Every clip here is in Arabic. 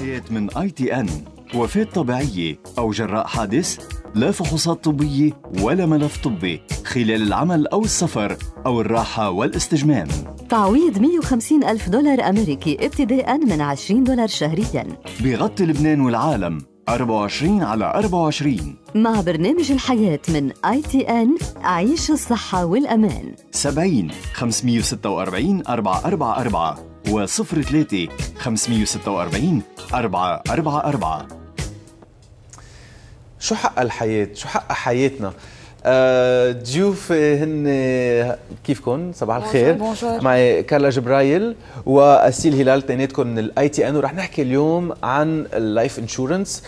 الحياة من ITN وفاة طبيعية أو جراء حادث لا فحوصات طبية ولا ملف طبي خلال العمل أو السفر أو الراحة والاستجمام. تعويض 150 ألف دولار أمريكي ابتداء من 20 دولار شهرياً. بغطي لبنان والعالم 24 على 24 مع برنامج الحياة من ITN عيش الصحة والأمان. 70 546 444 و 03 546 444 شو حق الحياة؟ شو حق حياتنا؟ آه، ضيوفي هن كيفكم؟ صباح الخير. Bonjour. معي كارلا جبرايل وأسيل هلال اثنيناتكم من ال ITN ورح نحكي اليوم عن ال life insurance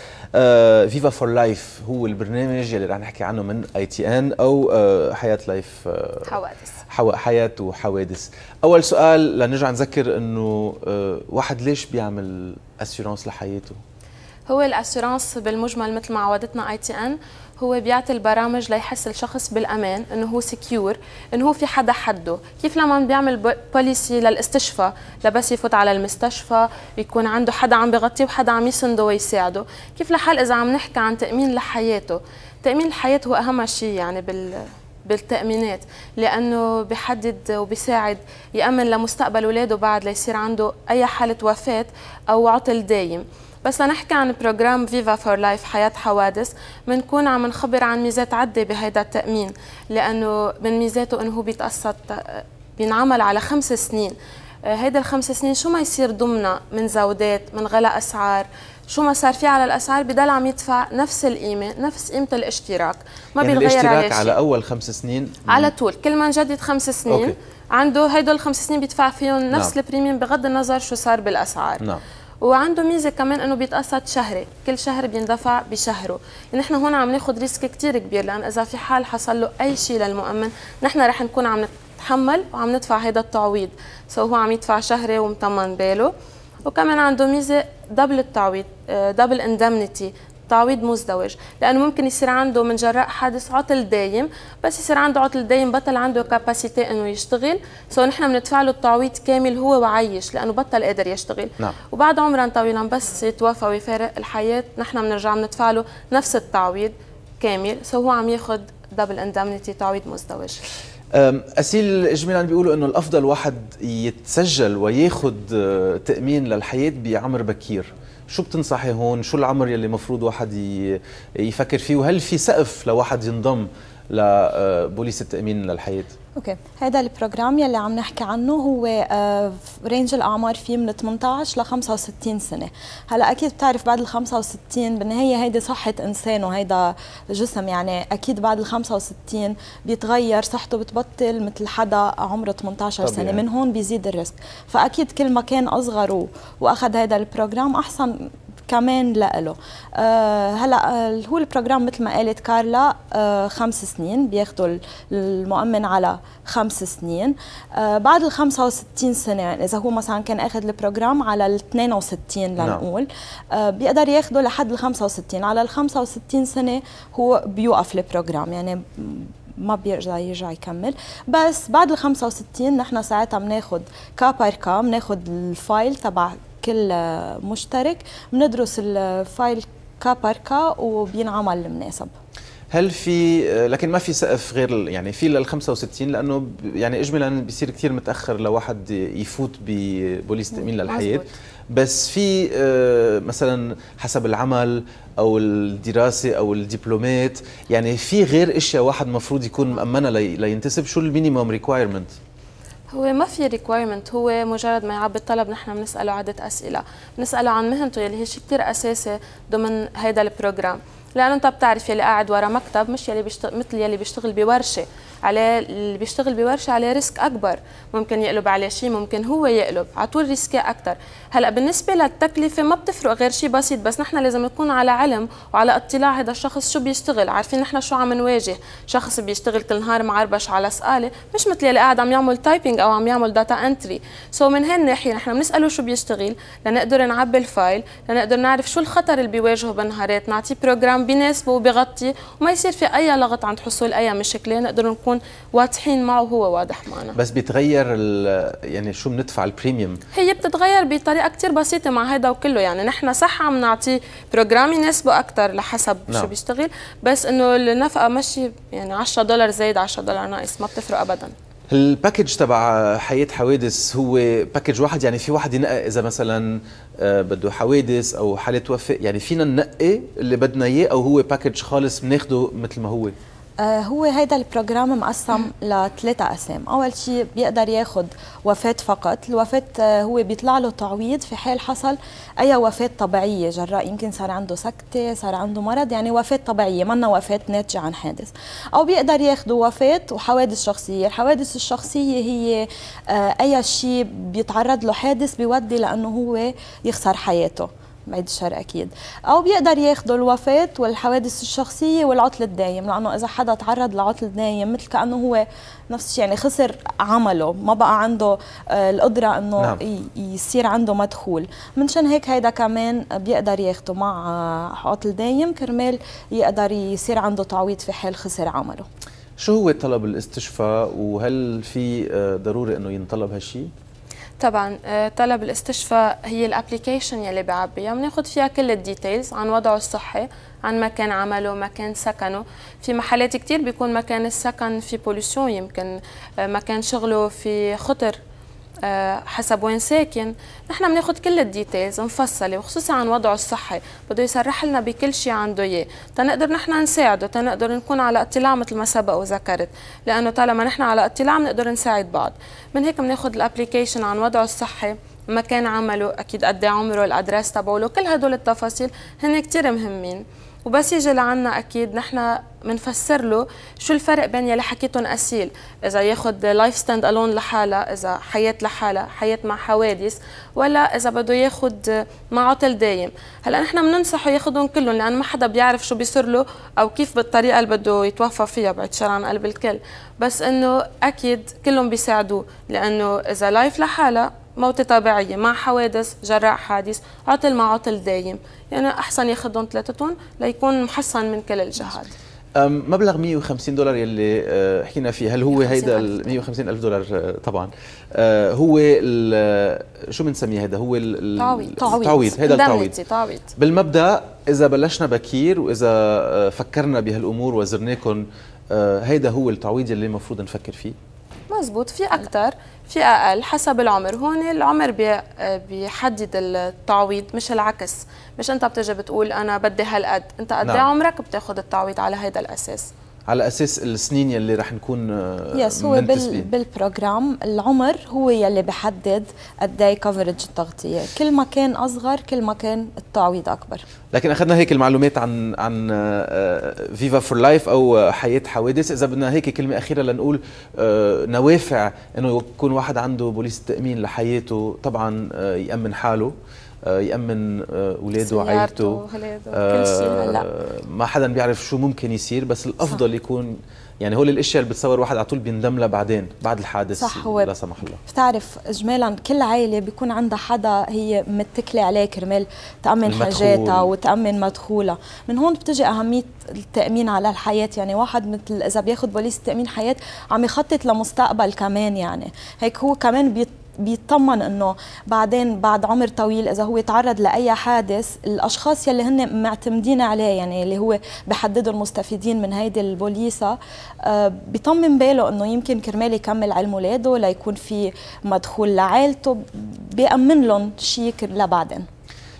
Viva for life هو البرنامج اللي رح نحكي عنه من ITN أو آه، حياة life آه، حوادث. حو... حياة وحوادث. أول سؤال لنرجع نذكر آه، واحد ليش بيعمل assurance لحياته؟ هو ال assurance بالمجمل مثل ما عودتنا ITN هو بيعطي البرامج ليحس الشخص بالأمان إنه هو secure إنه هو في حدا حده. كيف لما بيعمل policy للاستشفاء لبس يفوت على المستشفى يكون عنده حدا عم بغطيه وحدا عم يسنده ويساعده. كيف لحال إذا عم نحكي عن تأمين لحياته؟ تأمين الحياة هو أهم شيء يعني بال بالتأمينات لأنه بحدد وبيساعد يأمن لمستقبل أولاده بعد ليصير عنده أي حالة وفاة أو عطل دايم. بس لنحكي عن program Viva for Life حياة حوادث بنكون عم نخبر عن ميزات عدة بهيدا التأمين لأنه من ميزاته أنه هو بيتقسط بينعمل على خمس سنين آه، هيدا الخمس سنين شو ما يصير ضمنها من زودات من غلاء أسعار شو ما صار في على الأسعار بضل عم يدفع نفس القيمة نفس قيمة الاشتراك ما يعني بيتغير الاشتراك شيء على أول خمس سنين على طول كل ما نجدد خمس سنين okay. عنده هيدول الخمس سنين بيدفع فيهم نفس. نعم. ال premium بغض النظر شو صار بالأسعار نعم وعنده ميزة كمان إنه بيتقسط شهري كل شهر بيندفع بشهره. نحن هون عم ناخذ risk كتير كبير لأن إذا في حال حصل له أي شيء للمؤمن نحن رح نكون عم نتحمل وعم ندفع هذا التعويض. so هو عم يدفع شهري ومطمن باله. وكمان عنده ميزة double التعويض double indemnity تعويض مزدوج لأنه ممكن يصير عنده من جراء حادث عطل دايم بس يصير عنده عطل دايم بطل عنده capacity إنه يشتغل. so نحن بندفع له التعويض كامل هو وعايش لأنه بطل قادر يشتغل. نعم. وبعد عمرا طويلا بس يتوفى ويفارق الحياة نحن بنرجع بندفع له نفس التعويض كامل. so هو عم ياخذ double indemnity تعويض مزدوج. أسيل إجمالا بيقولوا أنه الأفضل واحد يتسجل وياخد آه، تأمين للحياة بعمر بكير. شو بتنصحي هون؟ شو العمر يلي مفروض واحد يفكر فيه؟ وهل في سقف لواحد ينضم لبوليس التأمين للحياة. okay. هذا ال program يلي عم نحكي عنه هو آه، range الأعمار فيه من 18 ل 65 سنة. هلا أكيد بتعرف بعد ال 65 بالنهاية هيدي صحة إنسان وهيدا جسم. يعني أكيد بعد ال 65 بيتغير صحته بتبطل مثل حدا عمره 18 طبيعي. سنة. من هون بيزيد ال risk. فأكيد كل ما كان أصغر وأخذ هذا ال program أحسن كمان لإله. آه هلا آه، هو ال program مثل ما قالت كارلا آه خمس سنين بياخذوا ال- المؤمن على خمس سنين. آه بعد ال 65 سنة يعني إذا هو مثلا كان أخذ ال program على ال 62 نعم. لنقول آه بيقدر ياخده لحد ال 65 على ال 65 سنة هو بيوقف ال program يعني ما بيرجع يرجع يكمل. بس بعد ال 65 نحن ساعتها بناخذ cas par cas بناخذ ال file تبع كل آه، مشترك بندرس ال file cas par cas وبينعمل المناسب. هل في لكن ما في سقف غير يعني في لل 65 لأنه يعني اجمالا بيصير كثير متأخر لواحد يفوت ببوليس تأمين للحياة. بس في آه، مثلا حسب العمل أو الدراسة أو الدبلومات يعني في غير إشياء واحد مفروض يكون مأمنة لي- لينتسب؟ شو ال minimum requirement هو ما في requirement هو مجرد ما يعبي الطلب نحن بنسأله عدة أسئلة. بنسأله عن مهنته يلي هي شيء كثير أساسي ضمن هذا ال program لأنه أنت بتعرف يلي قاعد ورا مكتب مش يلي بيشتغل مثل يلي بيشتغل بورشة. عليه اللي بيشتغل بورشة عليه risk أكبر. ممكن يقلب عليه شيء ممكن هو يقلب. على طول risky أكثر هلأ بالنسبة للتكلفة ما بتفرق غير شيء بسيط بس نحن لازم نكون على علم وعلى اطلاع هذا الشخص شو بيشتغل. عارفين نحن شو عم نواجه. شخص بيشتغل كل نهار معربش على سقاله مش مثل يلي قاعد عم يعمل typing أو عم يعمل data entry so من هالناحيه نحن بنسأله شو بيشتغل لنقدر نعبي ال file لنقدر نعرف شو الخطر اللي بيواجهه بالنهارات نعطيه program بيناسبه وبيغطي وما يصير في أي لغط عند حصول أي مشكله نقدر نكون واضحين معه وهو واضح معنا. بس بيتغير يعني شو بندفع ال premium هي بتتغير بطريقة كتير بسيطة مع هذا وكله. يعني نحن صح عم نعطيه program يناسبه أكثر لحسب نعم. شو بيشتغل. بس إنه النفقة ماشي يعني 10 دولار زايد 10 دولار ناقص ما بتفرق ابدا. ال package تبع حياة حوادث هو package واحد يعني في واحد ينقي إذا مثلا آه، بده حوادث أو حالة وفاة يعني فينا ننقي اللي بدنا إياه أو هو package خالص بناخده مثل ما هو. هو هيدا ال program مقسم لثلاثة أقسام. أول شيء بيقدر ياخد وفاة فقط. الوفاة آه، هو بيطلع له تعويض في حال حصل أي وفاة طبيعية. جراء يمكن صار عنده سكتة صار عنده مرض يعني وفاة طبيعية منا وفاة ناتجة عن حادث. أو بيقدر ياخدوا وفاة وحوادث شخصية. الحوادث الشخصية هي آه، أي شيء بيتعرض له حادث بيودي لأنه هو يخسر حياته. بعيد الشر أكيد. أو بيقدر ياخذوا الوفاة والحوادث الشخصية والعطل الدايم لأنه إذا حدا تعرض لعطل دايم مثل كأنه هو نفس الشيء يعني خسر عمله ما بقى عنده آه، القدرة إنه نعم. يصير عنده مدخول. منشان هيك هيدا كمان بيقدر ياخده مع عطل دايم كرمال يقدر يصير عنده تعويض في حال خسر عمله. شو هو طلب الاستشفاء؟ وهل في آه، ضروري إنه ينطلب هالشيء طبعا آه، طلب الاستشفاء هي ال application يلي بيعبيها. بناخذ فيها كل ال details عن وضعه الصحي عن مكان عمله مكان سكنه. في محلات كتير بيكون مكان السكن في pollution يمكن آه، مكان شغله في خطر. حسب وين ساكن. نحن بناخذ كل ال details مفصله وخصوصا عن وضعه الصحي. بده يصرح لنا بكل شيء عنده إياه. تنقدر نحن نساعده تنقدر نكون على اطلاع مثل ما سبق وذكرت. لأنه طالما نحن على اطلاع بنقدر نساعد بعض. من هيك بناخذ ال application عن وضعه الصحي مكان عمله أكيد قد إيه عمره ال address تبعه كل هدول التفاصيل هن كثير مهمين. وبس يجي لعنا أكيد. نحن بنفسر له شو الفرق بين يلي حكيتهم أسيل؟ إذا ياخذ life stand alone لحالها إذا حياة لحالها حياة مع حوادث ولا إذا بده ياخذ مع عطل دايم هلا نحن بننصحه ياخذهم كلهم لأن ما حدا بيعرف شو بيصير له أو كيف بالطريقة اللي بده يتوفى فيها بعد شر عن قلب الكل. بس إنه أكيد كلهم بيساعدوه لأنه إذا life لحالها موتة طبيعية مع حوادث جراء حادث عطل مع عطل دايم. يعني أحسن ياخذهم ثلاثتهم ليكون محسن من كل الجهات مبلغ 150 دولار يلي أه، حكينا فيه. هل هو هيدا ال 150 ألف. دولار؟ أه، طبعا. أه، هو شو بنسميه هذا هو التعويض تعويض. هذا التعويض. تعويض. بالمبدأ إذا بلشنا بكير وإذا فكرنا بهالأمور وزرناكم هيدا هو التعويض اللي المفروض نفكر فيه. مزبوط. في أكثر في أقل حسب العمر. هون العمر بي بيحدد التعويض مش العكس. مش أنت بتجي بتقول أنا بدي هالقد. أنت قد إيه نعم. عمرك؟ بتاخذ التعويض على هذا الأساس. على أساس السنين يلي رح نكون yes هو بال بال program العمر هو يلي بحدد قد إيه coverage التغطية. كل ما كان أصغر كل ما كان التعويض أكبر. لكن أخذنا هيك المعلومات عن عن Viva for Life أو حياة حوادث. إذا بدنا هيك كلمة أخيرة لنقول آه، نوافع إنه يكون واحد عنده بوليس التأمين لحياته طبعا آه، يأمن حاله. آه، يأمن أولاده وعائلته آه ما حدا بيعرف شو ممكن يصير بس الأفضل صح. يكون يعني هول الأشياء اللي بتصور واحد على طول بيندم لها بعدين بعد الحادث صح هو لا سمح الله. بتعرف اجمالا كل عائلة بيكون عندها حدا هي متكلة عليه كرمال تأمن حاجاتها وتأمن مدخولها. من هون بتجي أهمية التأمين على الحياة. يعني واحد مثل إذا بياخذ بوليس تأمين حياة عم يخطط لمستقبل كمان يعني. هيك هو كمان بيت بيطمن إنه بعدين بعد عمر طويل إذا هو تعرض لأي حادث الأشخاص يلي هن معتمدين عليه يعني اللي هو بحددوا المستفيدين من هيدي البوليسا آه بيطمن باله إنه يمكن كرمال يكمل علم اولاده ليكون في مدخول لعائلته بيأمن لهم شيء لبعدين.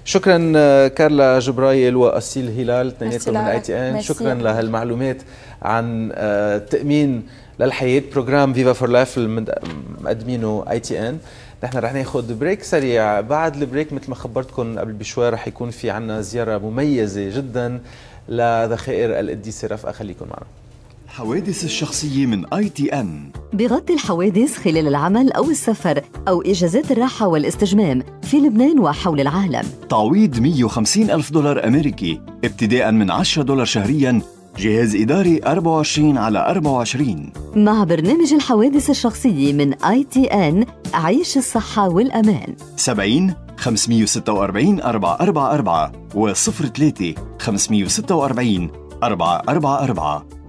شكرا آه، كارلا جبرايل واسيل هلال اثنيناتكم من ITN شكرا لهالمعلومات عن التامين آه، للحياة program Viva for Life مقدمينه ITN نحن رح ناخذ break سريع. بعد ال break مثل ما خبرتكم قبل بشوي رح يكون في عنا زيارة مميزة جدا لذخائر القديسة. رفقة خليكم معنا. حوادث الشخصية من ITN بغطي الحوادث خلال العمل أو السفر أو إجازات الراحة والاستجمام في لبنان وحول العالم. تعويض 150 ألف دولار أمريكي ابتداء من 10 دولار شهريا جهاز إداري 24 على 24 مع برنامج الحوادث الشخصية من اي تي ان عيش الصحة والأمان. 70 546 444 و 03 546 444